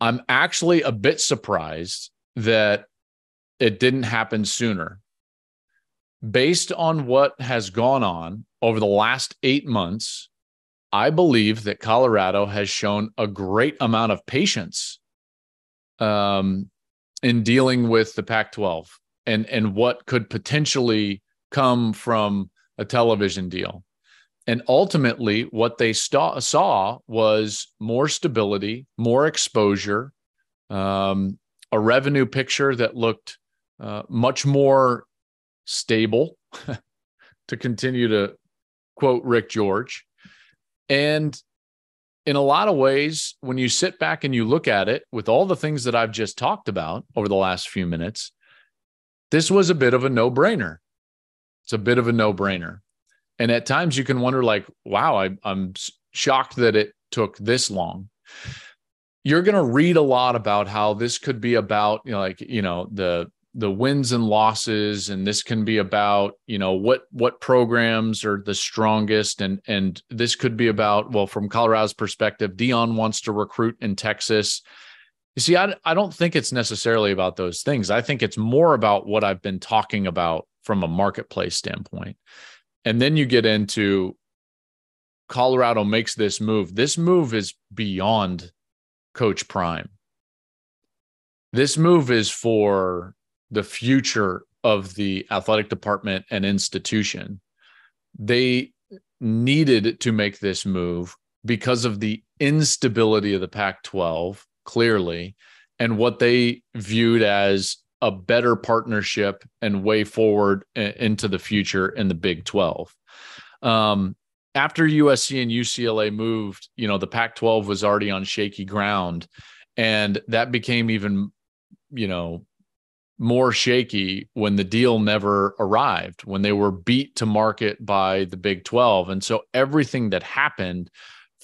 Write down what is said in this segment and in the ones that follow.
I'm actually a bit surprised that it didn't happen sooner. Based on what has gone on over the last eight months, I believe that Colorado has shown a great amount of patience um, in dealing with the Pac 12 and, and what could potentially come from a television deal. And ultimately, what they st- saw was more stability, more exposure, um, a revenue picture that looked uh, much more stable, to continue to quote Rick George. And in a lot of ways, when you sit back and you look at it with all the things that I've just talked about over the last few minutes, this was a bit of a no brainer. It's a bit of a no brainer. And at times you can wonder, like, wow, I, I'm shocked that it took this long. You're going to read a lot about how this could be about, you know, like, you know, the the wins and losses and this can be about you know what what programs are the strongest and and this could be about well from colorado's perspective deion wants to recruit in texas. You see I, I don't think it's necessarily about those things. I think it's more about what i've been talking about from a marketplace standpoint and then you get into colorado makes this move this move is beyond coach prime this move is for the future of the athletic department and institution. They needed to make this move because of the instability of the Pac 12, clearly, and what they viewed as a better partnership and way forward into the future in the Big 12. Um, after USC and UCLA moved, you know, the Pac 12 was already on shaky ground. And that became even, you know, more shaky when the deal never arrived, when they were beat to market by the Big 12. And so everything that happened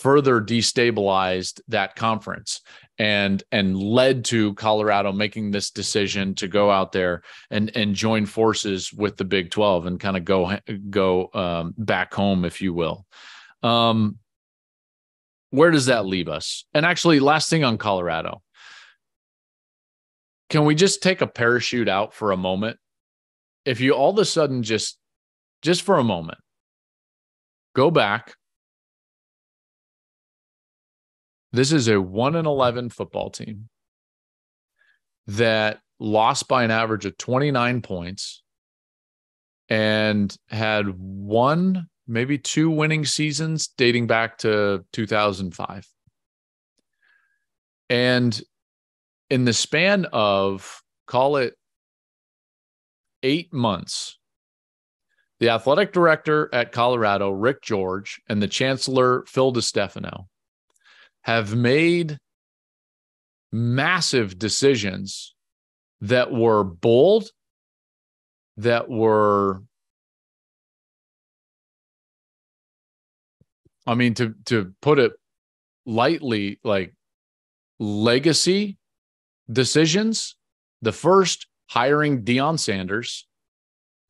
further destabilized that conference and and led to Colorado making this decision to go out there and and join forces with the Big 12 and kind of go go um, back home if you will. Um where does that leave us? And actually last thing on Colorado can we just take a parachute out for a moment? If you all of a sudden just just for a moment go back this is a 1 in 11 football team that lost by an average of 29 points and had one maybe two winning seasons dating back to 2005 and in the span of call it eight months, the athletic director at Colorado, Rick George, and the chancellor, Phil DiStefano, have made massive decisions that were bold, that were, I mean, to, to put it lightly, like legacy decisions. The first, hiring Deion Sanders,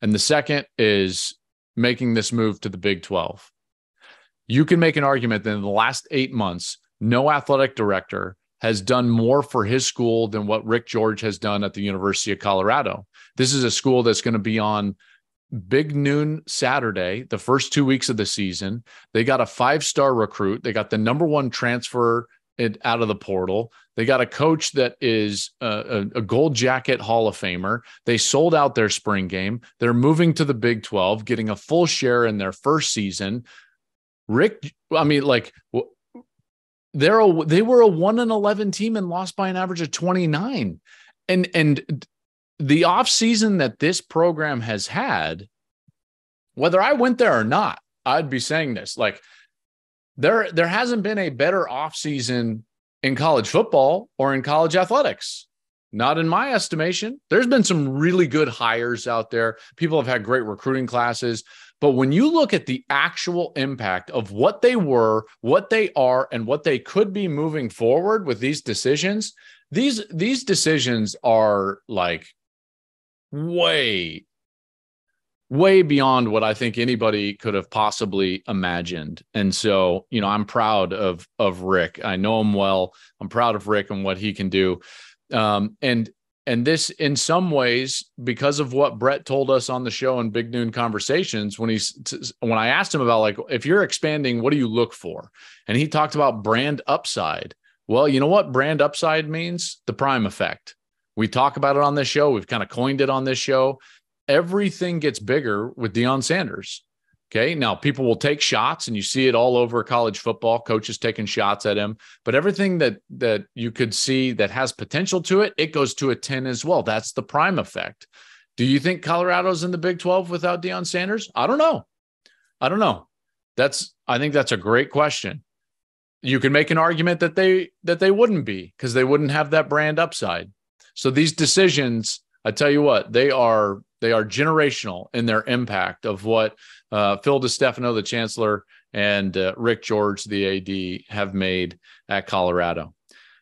and the second is making this move to the Big 12. You can make an argument that in the last eight months, no athletic director has done more for his school than what Rick George has done at the University of Colorado. This is a school that's going to be on big noon Saturday, the first two weeks of the season. They got a five star recruit. They got the number one transfer it out of the portal. They got a coach that is a, a, gold jacket Hall of Famer. They sold out their spring game. They're moving to the Big 12, getting a full share in their first season. Rick, I mean, like they're a, they were a one and eleven team and lost by an average of 29. And and the off season that this program has had, whether I went there or not, I'd be saying this like there there hasn't been a better offseason in college football or in college athletics. Not in my estimation. There's been some really good hires out there. People have had great recruiting classes. But when you look at the actual impact of what they were, what they are, and what they could be moving forward with these decisions, these these decisions are like way way beyond what I think anybody could have possibly imagined. And so, you know, I'm proud of of Rick. I know him well. I'm proud of Rick and what he can do. Um, and and this in some ways because of what Brett told us on the show in Big Noon Conversations when he's when I asked him about like if you're expanding, what do you look for? And he talked about brand upside. Well, you know what brand upside means? The prime effect. We talk about it on this show. We've kind of coined it on this show. Everything gets bigger with Deion Sanders. Okay. Now people will take shots and you see it all over college football, coaches taking shots at him. But everything that that you could see that has potential to it, it goes to a 10 as well. That's the prime effect. Do you think Colorado's in the Big 12 without Deion Sanders? I don't know. I don't know. That's I think that's a great question. You can make an argument that they that they wouldn't be because they wouldn't have that brand upside. So these decisions, I tell you what, they are they are generational in their impact of what uh, Phil DiStefano, the chancellor, and uh, Rick George, the AD, have made at Colorado.